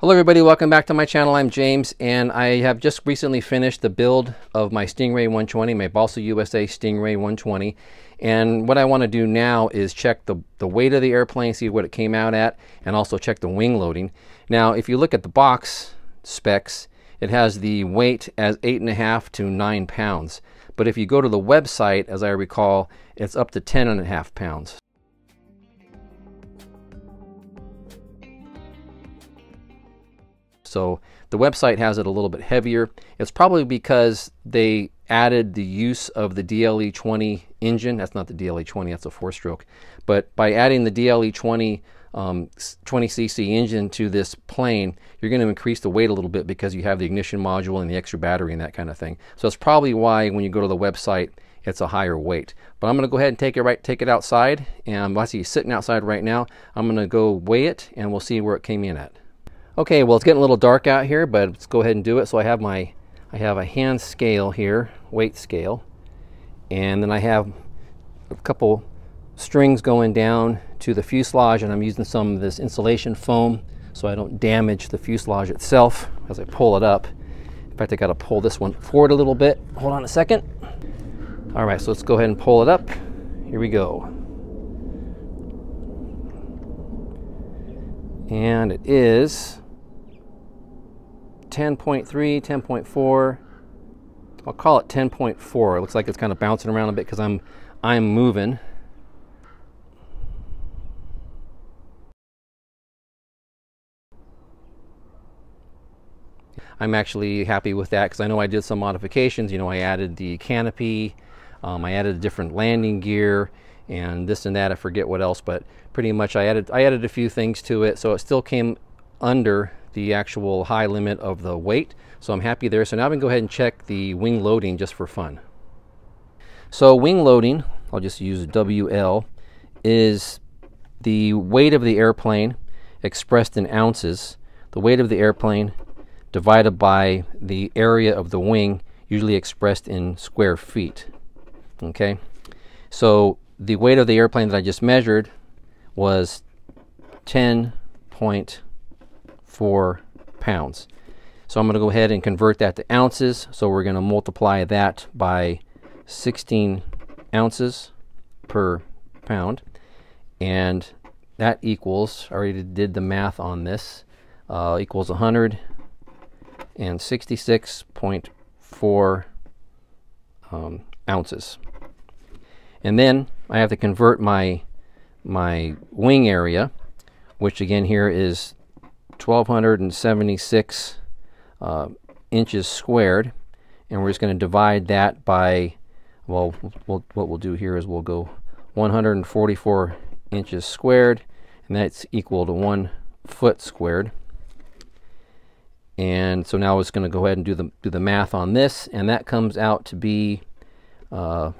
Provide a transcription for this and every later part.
Hello everybody, welcome back to my channel. I'm James and I have just recently finished the build of my Stingray 120, my Balsa USA Stingray 120. And what I want to do now is check the, the weight of the airplane, see what it came out at, and also check the wing loading. Now, if you look at the box specs, it has the weight as eight and a half to nine pounds. But if you go to the website, as I recall, it's up to ten and a half pounds. So the website has it a little bit heavier. It's probably because they added the use of the DLE 20 engine. That's not the DLE 20, that's a four stroke. But by adding the DLE 20 um, 20cc engine to this plane, you're going to increase the weight a little bit because you have the ignition module and the extra battery and that kind of thing. So that's probably why when you go to the website, it's a higher weight. But I'm going to go ahead and take it right, take it outside. And I see sitting outside right now. I'm going to go weigh it and we'll see where it came in at. Okay, well it's getting a little dark out here, but let's go ahead and do it. So I have my, I have a hand scale here, weight scale, and then I have a couple strings going down to the fuselage, and I'm using some of this insulation foam so I don't damage the fuselage itself as I pull it up. In fact, I got to pull this one forward a little bit. Hold on a second. All right, so let's go ahead and pull it up. Here we go. And it is 10.3, 10.4. I'll call it 10.4. It looks like it's kind of bouncing around a bit because I'm I'm moving. I'm actually happy with that because I know I did some modifications. You know, I added the canopy, um, I added a different landing gear, and this and that. I forget what else, but pretty much I added I added a few things to it, so it still came under the actual high limit of the weight. So I'm happy there. So now I'm gonna go ahead and check the wing loading just for fun. So wing loading, I'll just use WL, is the weight of the airplane expressed in ounces, the weight of the airplane divided by the area of the wing, usually expressed in square feet. Okay, so the weight of the airplane that I just measured was 10 point 4 pounds. So I'm going to go ahead and convert that to ounces. So we're going to multiply that by 16 ounces per pound. And that equals, I already did the math on this, uh, equals 166.4 um, ounces. And then I have to convert my, my wing area, which again here is 1276 uh, inches squared and we're just going to divide that by well what we'll do here is we'll go 144 inches squared and that's equal to one foot squared. And so now it's going to go ahead and do the do the math on this and that comes out to be uh,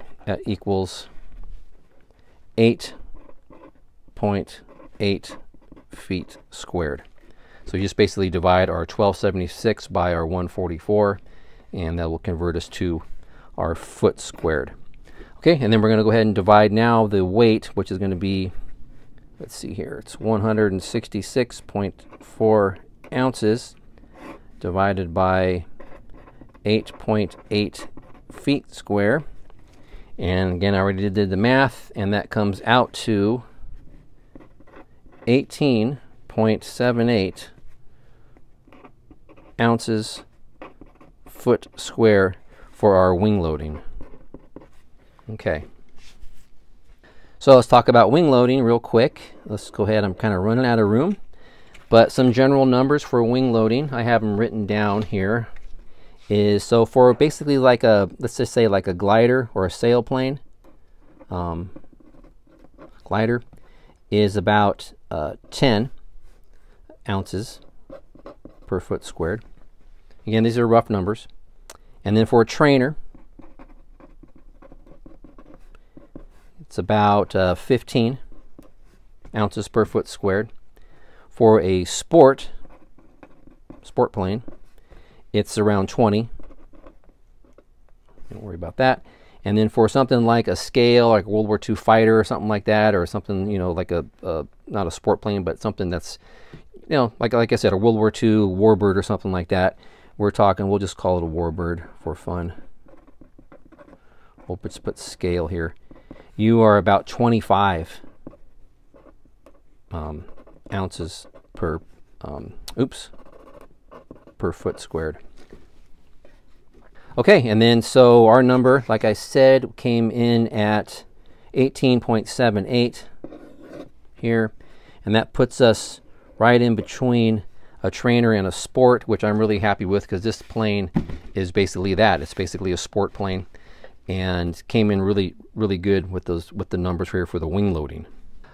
equals 8.8 feet squared so you just basically divide our 1276 by our 144 and that will convert us to our foot squared. Okay, and then we're going to go ahead and divide now the weight, which is going to be, let's see here, it's 166.4 ounces divided by 8.8 .8 feet square. And again, I already did the math, and that comes out to 18.78 ounces foot square for our wing loading. Okay. So let's talk about wing loading real quick. Let's go ahead. I'm kind of running out of room. But some general numbers for wing loading, I have them written down here, is so for basically like a, let's just say like a glider or a sailplane, um, glider is about uh, 10 ounces per foot squared. Again, these are rough numbers. And then for a trainer, it's about uh, 15 ounces per foot squared. For a sport, sport plane, it's around 20. Don't worry about that. And then for something like a scale, like a World War II fighter or something like that, or something, you know, like a, a not a sport plane, but something that's you know, like like I said, a World War II warbird or something like that. We're talking. We'll just call it a warbird for fun. Hope it's put, scale here. You are about 25 um, ounces per. Um, oops, per foot squared. Okay, and then so our number, like I said, came in at 18.78 here, and that puts us right in between a trainer and a sport, which I'm really happy with because this plane is basically that. It's basically a sport plane and came in really, really good with those with the numbers here for the wing loading.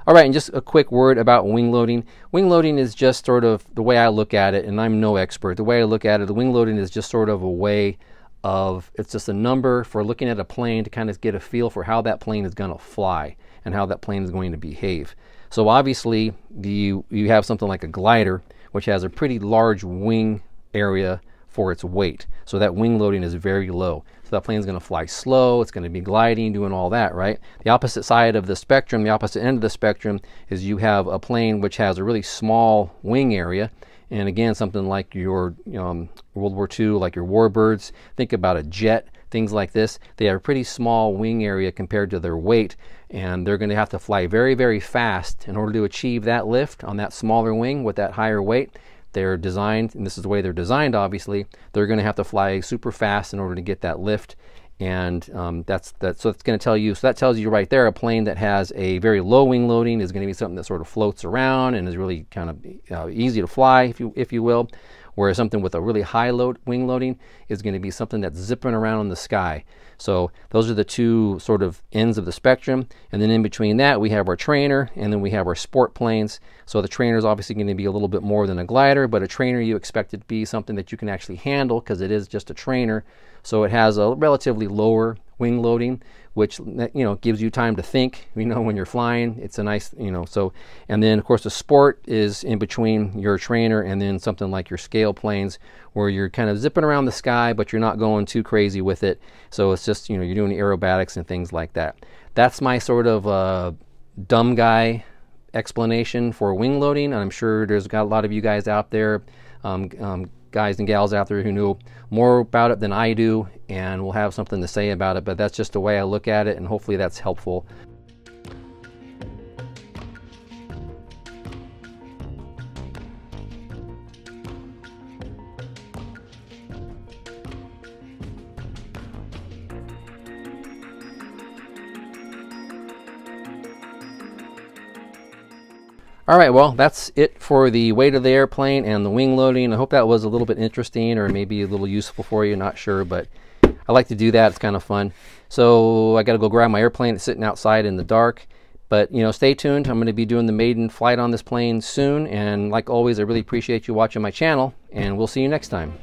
All right, and just a quick word about wing loading. Wing loading is just sort of the way I look at it, and I'm no expert. The way I look at it, the wing loading is just sort of a way of, it's just a number for looking at a plane to kind of get a feel for how that plane is going to fly and how that plane is going to behave. So obviously, you, you have something like a glider, which has a pretty large wing area for its weight. So that wing loading is very low. So that plane's going to fly slow, it's going to be gliding, doing all that, right? The opposite side of the spectrum, the opposite end of the spectrum, is you have a plane which has a really small wing area. And again, something like your um, World War II, like your warbirds, think about a jet, things like this. They have a pretty small wing area compared to their weight, and they're going to have to fly very, very fast in order to achieve that lift on that smaller wing with that higher weight they're designed, and this is the way they're designed, obviously, they're going to have to fly super fast in order to get that lift. And um, that's that. So it's going to tell you. So that tells you right there, a plane that has a very low wing loading is going to be something that sort of floats around and is really kind of uh, easy to fly, if you if you will. Whereas something with a really high load wing loading is going to be something that's zipping around in the sky. So those are the two sort of ends of the spectrum. And then in between that, we have our trainer and then we have our sport planes. So the trainer is obviously going to be a little bit more than a glider, but a trainer you expect it to be something that you can actually handle because it is just a trainer. So it has a relatively lower wing loading, which you know gives you time to think. You know when you're flying, it's a nice you know. So and then of course the sport is in between your trainer and then something like your scale planes, where you're kind of zipping around the sky, but you're not going too crazy with it. So it's just you know you're doing aerobatics and things like that. That's my sort of uh, dumb guy explanation for wing loading. And I'm sure there's got a lot of you guys out there. Um, um, guys and gals out there who know more about it than I do and will have something to say about it, but that's just the way I look at it, and hopefully that's helpful. All right, well, that's it for the weight of the airplane and the wing loading. I hope that was a little bit interesting or maybe a little useful for you, not sure, but I like to do that. It's kind of fun. So I got to go grab my airplane. It's sitting outside in the dark. But, you know, stay tuned. I'm going to be doing the maiden flight on this plane soon. And like always, I really appreciate you watching my channel, and we'll see you next time.